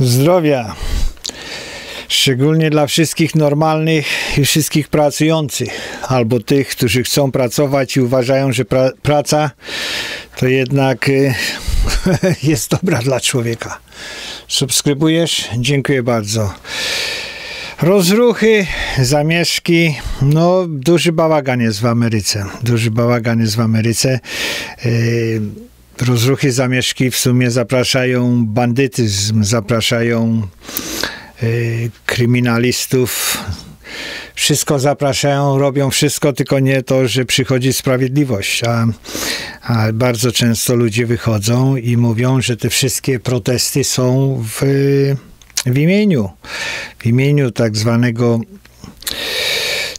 Zdrowia. Szczególnie dla wszystkich normalnych i wszystkich pracujących, albo tych, którzy chcą pracować i uważają, że pra praca to jednak y, jest dobra dla człowieka. Subskrybujesz? Dziękuję bardzo. Rozruchy, zamieszki, no duży bałagan jest w Ameryce. Duży bałagan jest w Ameryce. Yy, rozruchy, zamieszki w sumie zapraszają bandytyzm, zapraszają yy, kryminalistów. Wszystko zapraszają, robią wszystko, tylko nie to, że przychodzi sprawiedliwość. A, a bardzo często ludzie wychodzą i mówią, że te wszystkie protesty są w w imieniu, w imieniu tak zwanego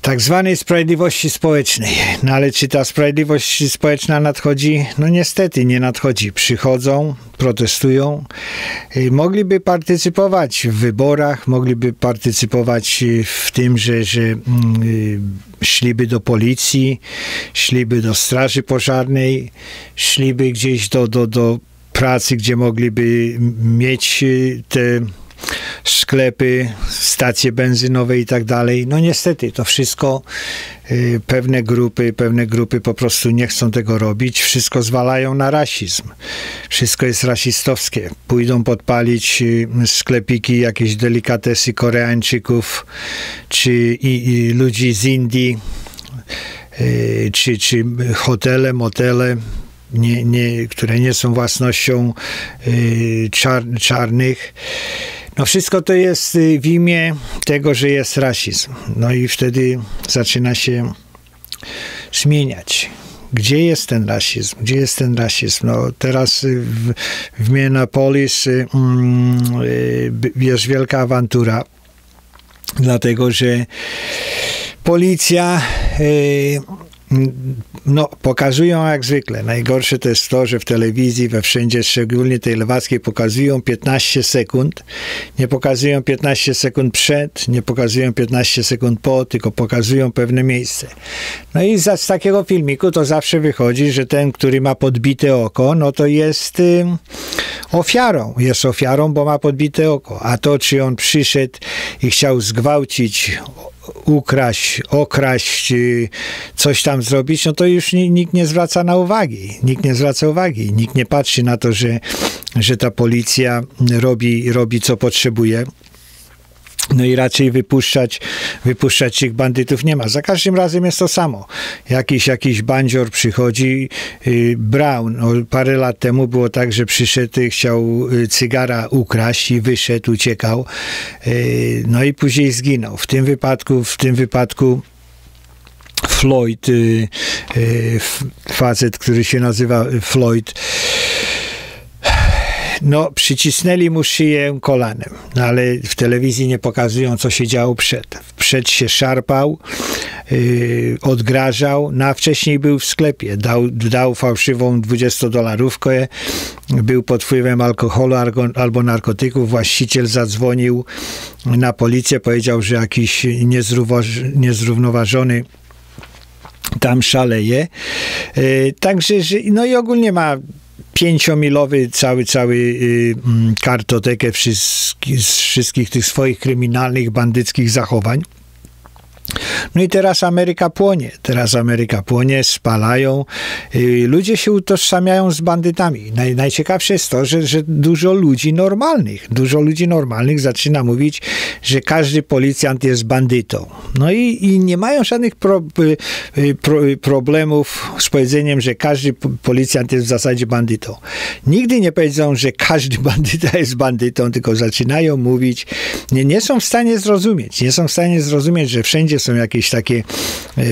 tak zwanej sprawiedliwości społecznej. No ale czy ta sprawiedliwość społeczna nadchodzi? No niestety nie nadchodzi. Przychodzą, protestują. Mogliby partycypować w wyborach, mogliby partycypować w tym, że, że mm, szliby do policji, szliby do straży pożarnej, szliby gdzieś do, do, do pracy, gdzie mogliby mieć te sklepy, stacje benzynowe i tak dalej. No niestety, to wszystko y, pewne grupy, pewne grupy po prostu nie chcą tego robić. Wszystko zwalają na rasizm. Wszystko jest rasistowskie. Pójdą podpalić y, sklepiki, jakieś delikatesy Koreańczyków, czy i, i ludzi z Indii, y, czy, czy hotele, motele, nie, nie, które nie są własnością czar, czarnych. No wszystko to jest y, w imię tego, że jest rasizm. No i wtedy zaczyna się zmieniać. Gdzie jest ten rasizm? Gdzie jest ten rasizm? No teraz y, w, w Minneapolis y, mm, jest wielka awantura, dlatego że policja no, pokazują jak zwykle. Najgorsze to jest to, że w telewizji, we wszędzie, szczególnie tej lewackiej, pokazują 15 sekund. Nie pokazują 15 sekund przed, nie pokazują 15 sekund po, tylko pokazują pewne miejsce. No i z, z takiego filmiku to zawsze wychodzi, że ten, który ma podbite oko, no to jest y, ofiarą. Jest ofiarą, bo ma podbite oko. A to, czy on przyszedł i chciał zgwałcić ukraść, okraść, y, coś tam zrobić, no to już nikt nie zwraca na uwagi. Nikt nie zwraca uwagi. Nikt nie patrzy na to, że, że ta policja robi, robi co potrzebuje. No i raczej wypuszczać, wypuszczać tych bandytów nie ma. Za każdym razem jest to samo. Jakiś, jakiś bandzior przychodzi, y, Brown, no, parę lat temu było tak, że przyszedł, chciał y, cygara ukraść i wyszedł, uciekał, y, no i później zginął. W tym wypadku, w tym wypadku Floyd, facet, który się nazywa Floyd, no, przycisnęli mu szyję kolanem, no, ale w telewizji nie pokazują, co się działo przed. Przed się szarpał, yy, odgrażał, no wcześniej był w sklepie, dał, dał fałszywą 20-dolarówkę, był pod wpływem alkoholu albo narkotyków, właściciel zadzwonił na policję, powiedział, że jakiś niezrównoważony tam szaleje. Yy, także, że, no i ogólnie ma pięciomilowy cały, cały y, mm, kartotekę wszystkich, wszystkich tych swoich kryminalnych, bandyckich zachowań. No i teraz Ameryka płonie. Teraz Ameryka płonie, spalają. Y, ludzie się utożsamiają z bandytami. Naj, najciekawsze jest to, że, że dużo ludzi normalnych, dużo ludzi normalnych zaczyna mówić, że każdy policjant jest bandytą. No i, i nie mają żadnych pro, y, pro, problemów z powiedzeniem, że każdy policjant jest w zasadzie bandytą. Nigdy nie powiedzą, że każdy bandyta jest bandytą, tylko zaczynają mówić, nie, nie są w stanie zrozumieć, nie są w stanie zrozumieć, że wszędzie są jakieś takie e,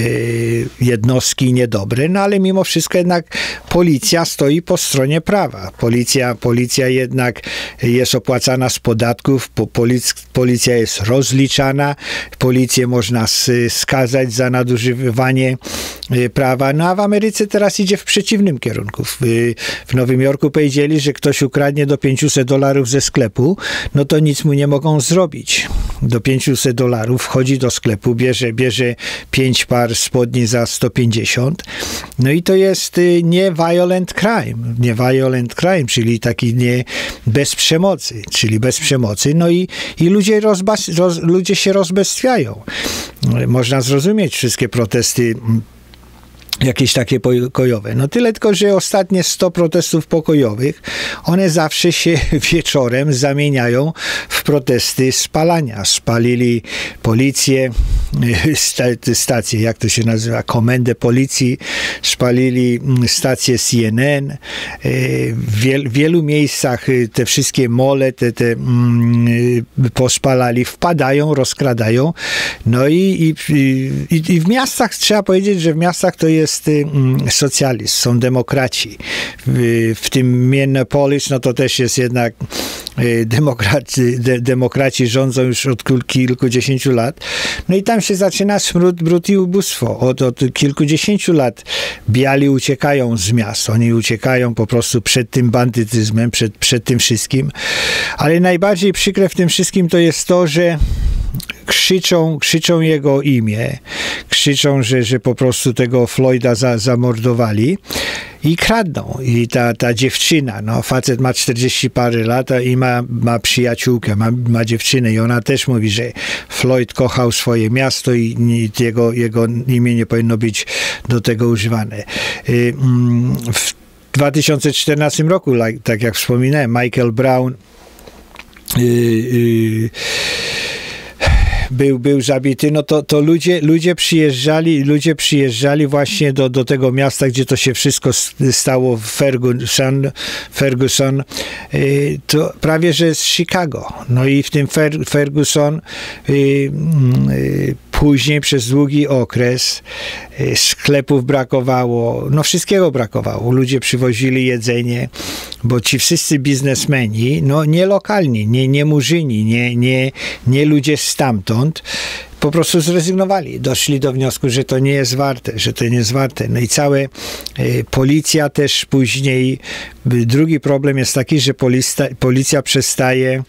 jednostki niedobre, no ale mimo wszystko jednak policja stoi po stronie prawa. Policja, policja jednak jest opłacana z podatków, polic, policja jest rozliczana, policję można skazać za nadużywanie e, prawa, no a w Ameryce teraz idzie w przeciwnym kierunku. W, w Nowym Jorku powiedzieli, że ktoś ukradnie do 500 dolarów ze sklepu, no to nic mu nie mogą zrobić. Do 500 dolarów wchodzi do sklepu, bierze bierze, bierze pięć par spodni za 150. No i to jest y, nie violent crime, nie violent crime, czyli taki nie bez przemocy, czyli bez przemocy. No i, i ludzie, rozbas, roz, ludzie się rozbestwiają. Można zrozumieć wszystkie protesty jakieś takie pokojowe. No tyle tylko, że ostatnie 100 protestów pokojowych, one zawsze się wieczorem zamieniają w protesty spalania. Spalili policję, stację, jak to się nazywa, komendę policji, spalili mm, stację CNN. E, w wielu miejscach y, te wszystkie mole te, te mm, y, pospalali, wpadają, rozkradają. No i, i, i w miastach, trzeba powiedzieć, że w miastach to jest jest mm, socjalizm, są demokraci. W, w tym Minneapolis, no to też jest jednak y, demokraci, de, demokraci rządzą już od kilkudziesięciu lat. No i tam się zaczyna smród, brud i ubóstwo. Od, od kilkudziesięciu lat biali uciekają z miast. Oni uciekają po prostu przed tym bandytyzmem, przed, przed tym wszystkim. Ale najbardziej przykre w tym wszystkim to jest to, że krzyczą, krzyczą jego imię, krzyczą, że, że po prostu tego Floyda za, zamordowali i kradną. I ta, ta dziewczyna, no facet ma 40 parę lat i ma, ma przyjaciółkę, ma, ma dziewczynę i ona też mówi, że Floyd kochał swoje miasto i, i jego, jego imię nie powinno być do tego używane. Y, mm, w 2014 roku, tak jak wspominałem, Michael Brown yy, yy, był, był zabity, no to, to ludzie, ludzie przyjeżdżali, ludzie przyjeżdżali właśnie do, do tego miasta, gdzie to się wszystko stało Ferguson, Ferguson y, to prawie, że z Chicago. No i w tym Ferguson y, y, Później przez długi okres sklepów brakowało, no wszystkiego brakowało. Ludzie przywozili jedzenie, bo ci wszyscy biznesmeni, no nie lokalni, nie, nie murzyni, nie, nie, nie ludzie stamtąd, po prostu zrezygnowali. Doszli do wniosku, że to nie jest warte, że to nie jest warte. No i całe y, policja też później, y, drugi problem jest taki, że policja, policja przestaje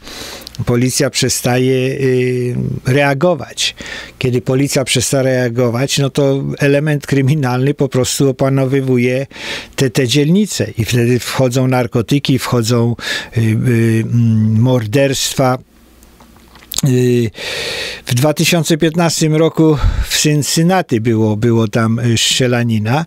policja przestaje y, reagować. Kiedy policja przestaje reagować, no to element kryminalny po prostu opanowywuje te, te dzielnice i wtedy wchodzą narkotyki, wchodzą y, y, mm, morderstwa, w 2015 roku w Cincinnati było, było tam strzelanina.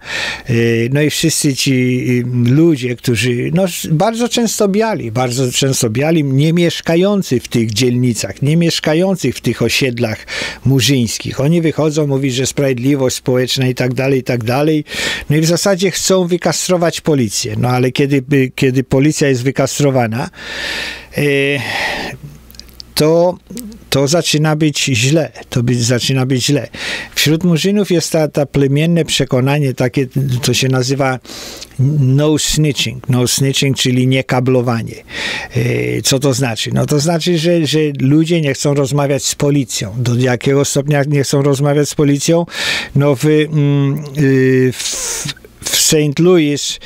No i wszyscy ci ludzie, którzy no, bardzo często biali, bardzo często biali, nie mieszkający w tych dzielnicach, nie mieszkających w tych osiedlach murzyńskich. Oni wychodzą, mówi, że sprawiedliwość społeczna i tak dalej, i tak dalej. No i w zasadzie chcą wykastrować policję. No ale kiedy, kiedy policja jest wykastrowana, to, to zaczyna być źle. To być, zaczyna być źle. Wśród murzynów jest ta, ta plemienne przekonanie, takie, to się nazywa no snitching. No snitching, czyli niekablowanie. E, co to znaczy? No to znaczy, że, że ludzie nie chcą rozmawiać z policją. Do jakiego stopnia nie chcą rozmawiać z policją? No w, mm, y, w, w St. Louis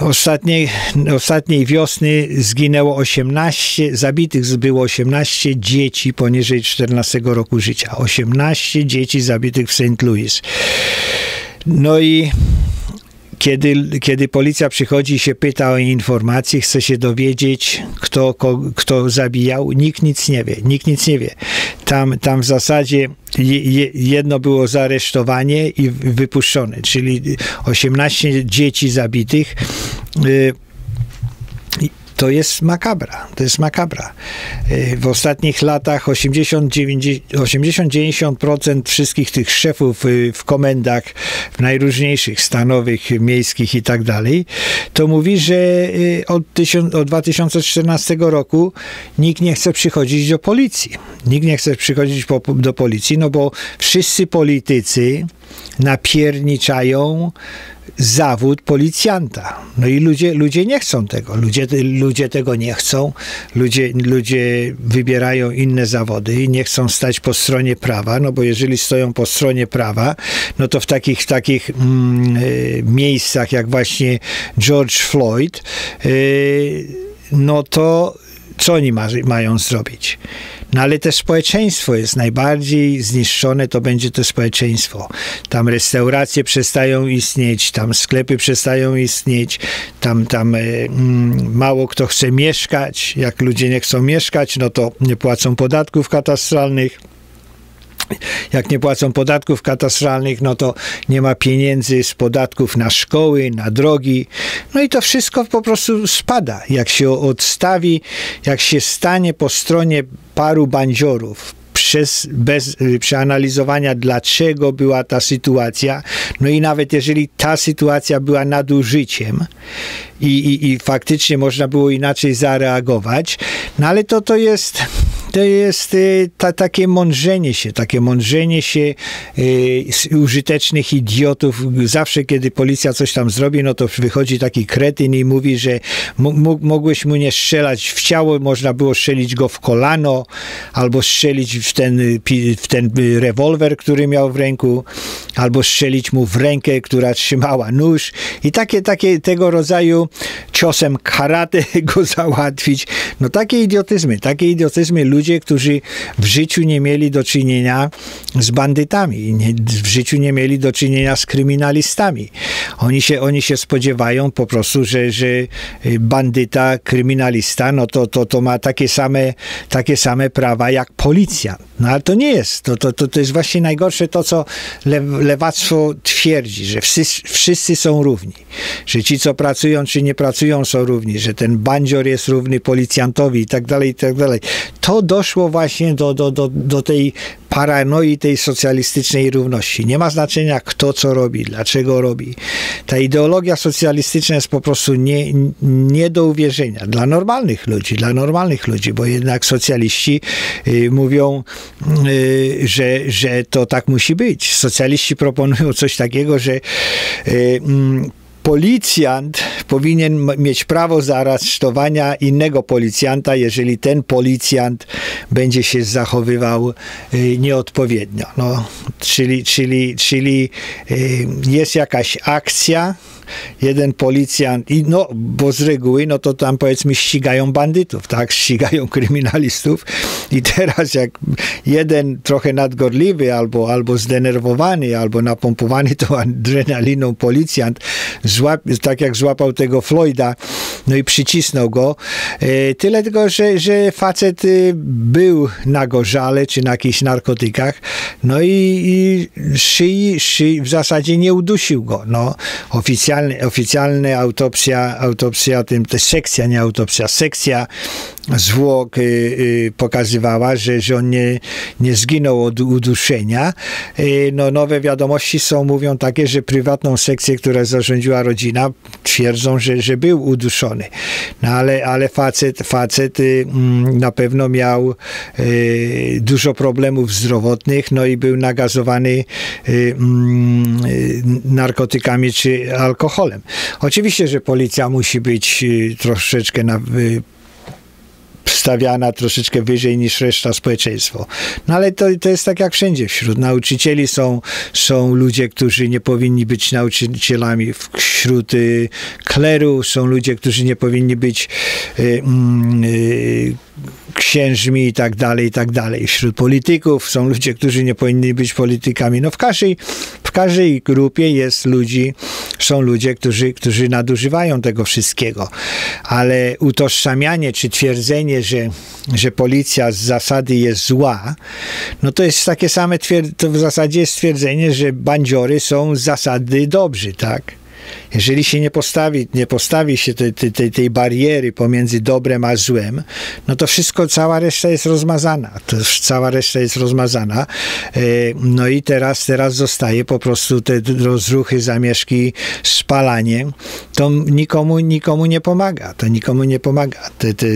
Ostatniej, ostatniej wiosny zginęło 18, zabitych było 18 dzieci poniżej 14 roku życia. 18 dzieci zabitych w St. Louis. No i kiedy, kiedy policja przychodzi i się pyta o informacje, chce się dowiedzieć, kto, kto zabijał, nikt nic nie wie. Nikt nic nie wie. Tam, tam w zasadzie jedno było zaaresztowanie i wypuszczone, czyli 18 dzieci zabitych. Y, to jest makabra. To jest makabra. Y, w ostatnich latach 80-90% wszystkich tych szefów y, w komendach, w najróżniejszych stanowych, miejskich i tak dalej, to mówi, że y, od, od 2014 roku nikt nie chce przychodzić do policji. Nikt nie chce przychodzić po, do policji, no bo wszyscy politycy napierniczają zawód policjanta. No i ludzie, ludzie nie chcą tego. Ludzie, ludzie tego nie chcą. Ludzie, ludzie wybierają inne zawody i nie chcą stać po stronie prawa, no bo jeżeli stoją po stronie prawa, no to w takich, takich mm, y, miejscach jak właśnie George Floyd, y, no to co oni ma, mają zrobić? No ale też społeczeństwo jest najbardziej zniszczone, to będzie to społeczeństwo. Tam restauracje przestają istnieć, tam sklepy przestają istnieć, tam, tam mm, mało kto chce mieszkać. Jak ludzie nie chcą mieszkać, no to nie płacą podatków katastralnych jak nie płacą podatków katastralnych, no to nie ma pieniędzy z podatków na szkoły, na drogi. No i to wszystko po prostu spada. Jak się odstawi, jak się stanie po stronie paru bandziorów, przez, bez przeanalizowania, dlaczego była ta sytuacja. No i nawet jeżeli ta sytuacja była nadużyciem i, i, i faktycznie można było inaczej zareagować, no ale to, to jest to jest y, ta, takie mądrzenie się, takie mądrzenie się y, użytecznych idiotów. Zawsze, kiedy policja coś tam zrobi, no to wychodzi taki kretyn i mówi, że mogłeś mu nie strzelać w ciało, można było strzelić go w kolano, albo strzelić w ten, w ten rewolwer, który miał w ręku, albo strzelić mu w rękę, która trzymała nóż. I takie, takie tego rodzaju ciosem karate go załatwić. No takie idiotyzmy, takie idiotyzmy ludzi ludzie, którzy w życiu nie mieli do czynienia z bandytami, nie, w życiu nie mieli do czynienia z kryminalistami. Oni się, oni się spodziewają po prostu, że, że bandyta, kryminalista, no to, to, to ma takie same, takie same prawa jak policja. No ale to nie jest. To, to, to, to jest właśnie najgorsze to, co le, lewactwo twierdzi, że wszyscy, wszyscy są równi. Że ci, co pracują, czy nie pracują, są równi. Że ten bandzior jest równy policjantowi i tak dalej, i tak dalej. To doszło właśnie do, do, do, do tej paranoi tej socjalistycznej równości. Nie ma znaczenia, kto co robi, dlaczego robi. Ta ideologia socjalistyczna jest po prostu nie, nie do uwierzenia dla normalnych ludzi, dla normalnych ludzi, bo jednak socjaliści y, mówią, y, że, że to tak musi być. Socjaliści proponują coś takiego, że y, mm, policjant powinien mieć prawo zaaresztowania innego policjanta, jeżeli ten policjant będzie się zachowywał y, nieodpowiednio. No, czyli, czyli, czyli y, jest jakaś akcja, jeden policjant, i no, bo z reguły, no to tam powiedzmy ścigają bandytów, tak, ścigają kryminalistów. I teraz jak jeden trochę nadgorliwy, albo, albo zdenerwowany, albo napompowany tą adrenaliną policjant, złap, tak jak złapał tego Floyda, no i przycisnął go, e, tyle tylko, że, że facet y, był na gorzale, czy na jakichś narkotykach, no i, i szyi, szyi, w zasadzie nie udusił go, no, oficjalna autopsja, autopsja tym, to sekcja, nie autopsja, sekcja zwłok y, y, pokazywała, że, że on nie, nie zginął od uduszenia. Y, no, nowe wiadomości są, mówią takie, że prywatną sekcję, którą zarządziła rodzina, twierdzą, że, że był uduszony. No ale, ale facet, facet mm, na pewno miał dużo problemów zdrowotnych, no i był nagazowany mm, narkotykami czy alkoholem. Oczywiście, że policja musi być troszeczkę na, stawiana troszeczkę wyżej niż reszta społeczeństwa. No ale to, to jest tak jak wszędzie. Wśród nauczycieli są, są ludzie, którzy nie powinni być nauczycielami. Wśród y, kleru są ludzie, którzy nie powinni być y, mm, y, księżmi i tak dalej, i tak dalej. Wśród polityków są ludzie, którzy nie powinni być politykami. No w każdej, w każdej grupie jest ludzi, są ludzie, którzy, którzy nadużywają tego wszystkiego. Ale utożsamianie czy twierdzenie, że, że policja z zasady jest zła, no to jest takie same, to w zasadzie jest stwierdzenie, że bandziory są z zasady dobrzy, tak? Jeżeli się nie postawi, nie postawi się tej, tej, tej bariery pomiędzy dobrem a złem, no to wszystko, cała reszta jest rozmazana. To cała reszta jest rozmazana. E, no i teraz, teraz zostaje po prostu te rozruchy, zamieszki, spalanie. To nikomu, nikomu nie pomaga. To nikomu nie pomaga. Te, te,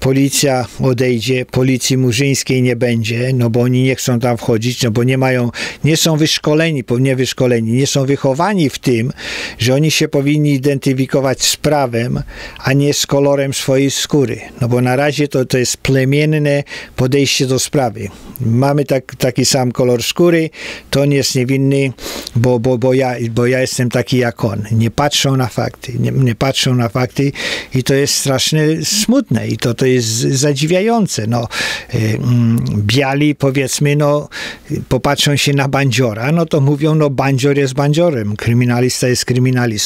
policja odejdzie, policji murzyńskiej nie będzie, no bo oni nie chcą tam wchodzić, no bo nie mają, nie są wyszkoleni, nie wyszkoleni, nie są wychowani w tym, że oni oni się powinni identyfikować z prawem, a nie z kolorem swojej skóry. No bo na razie to, to jest plemienne podejście do sprawy. Mamy tak, taki sam kolor skóry, to on jest niewinny, bo, bo, bo, ja, bo ja jestem taki jak on. Nie patrzą na fakty, nie, nie patrzą na fakty i to jest strasznie smutne i to, to jest zadziwiające. No, y, mm, biali powiedzmy, no popatrzą się na bandziora, no to mówią, no bandzior jest bandziorem, kryminalista jest kryminalistą,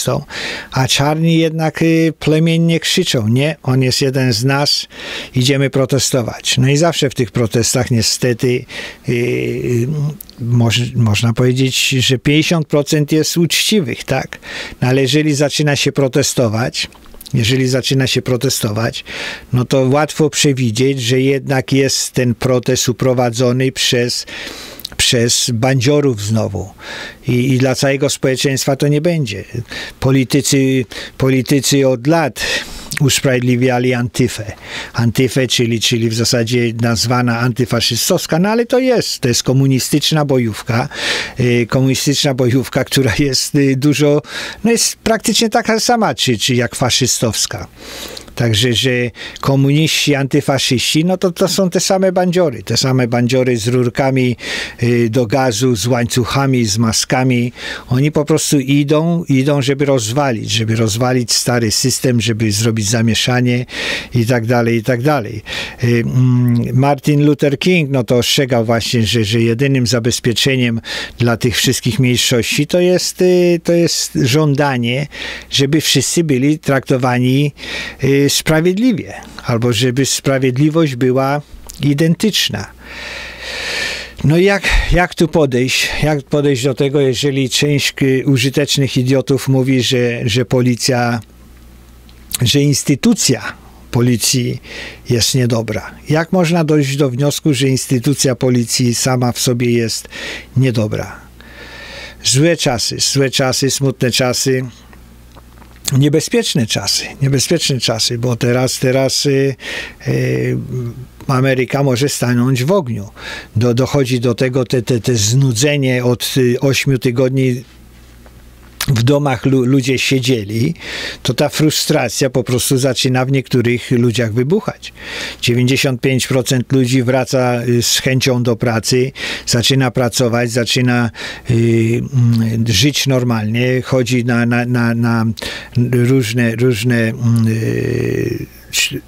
a czarni jednak y, plemiennie krzyczą, nie, on jest jeden z nas, idziemy protestować. No i zawsze w tych protestach niestety yy, moż, można powiedzieć, że 50% jest uczciwych, tak? No ale jeżeli zaczyna się protestować, jeżeli zaczyna się protestować, no to łatwo przewidzieć, że jednak jest ten protest uprowadzony przez przez bandziorów znowu. I, I, dla całego społeczeństwa to nie będzie. Politycy, politycy od lat usprawiedliwiali Antyfę. Antyfę, czyli, czyli w zasadzie nazwana antyfaszystowska, no ale to jest, to jest komunistyczna bojówka, y, komunistyczna bojówka, która jest y, dużo, no jest praktycznie taka sama, czy, czy jak faszystowska. Także, że komuniści, antyfaszyści, no to to są te same bandziory, te same bandziory z rurkami y, do gazu, z łańcuchami, z maskami. Oni po prostu idą, idą, żeby rozwalić, żeby rozwalić stary system, żeby zrobić zamieszanie i tak dalej, i tak dalej. Y, mm, Martin Luther King, no to ostrzegał właśnie, że, że jedynym zabezpieczeniem dla tych wszystkich mniejszości to jest, y, to jest żądanie, żeby wszyscy byli traktowani sprawiedliwie, albo żeby sprawiedliwość była identyczna. No i jak, jak tu podejść? Jak podejść do tego, jeżeli część użytecznych idiotów mówi, że, że policja, że instytucja policji jest niedobra? Jak można dojść do wniosku, że instytucja policji sama w sobie jest niedobra? Złe czasy, złe czasy, smutne czasy niebezpieczne czasy, niebezpieczne czasy, bo teraz, teraz y, y, Ameryka może stanąć w ogniu. Do, dochodzi do tego te, te, te znudzenie od y, ośmiu tygodni w domach ludzie siedzieli, to ta frustracja po prostu zaczyna w niektórych ludziach wybuchać. 95% ludzi wraca y, z chęcią do pracy, zaczyna pracować, zaczyna y, mm, żyć normalnie, chodzi na, na, na, na różne, różne y,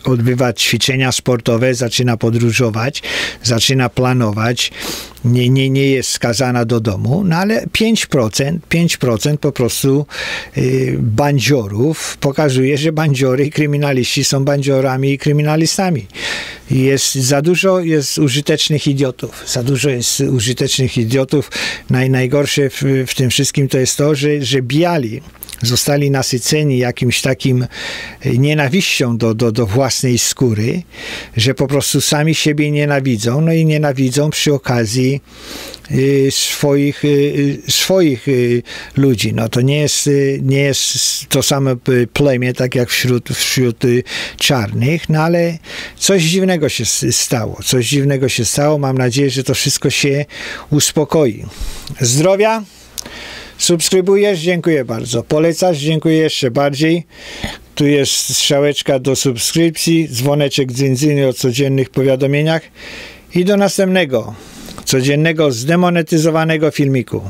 odbywa ćwiczenia sportowe, zaczyna podróżować, zaczyna planować, nie, nie, nie jest skazana do domu, no ale 5%, 5% po prostu y, bandziorów pokazuje, że bandziory i kryminaliści są bandziorami i kryminalistami. Jest za dużo jest użytecznych idiotów. Za dużo jest użytecznych idiotów. Naj, najgorsze w, w tym wszystkim to jest to, że, że biali zostali nasyceni jakimś takim nienawiścią do, do, do własnej skóry, że po prostu sami siebie nienawidzą, no i nienawidzą przy okazji y, swoich, y, swoich ludzi. No to nie jest, nie jest to samo plemię, tak jak wśród, wśród czarnych, no ale coś dziwnego się stało. Coś dziwnego się stało. Mam nadzieję, że to wszystko się uspokoi. Zdrowia! Subskrybujesz? Dziękuję bardzo. Polecasz? Dziękuję jeszcze bardziej. Tu jest strzałeczka do subskrypcji, dzwoneczek dzyndziny o codziennych powiadomieniach i do następnego, codziennego zdemonetyzowanego filmiku.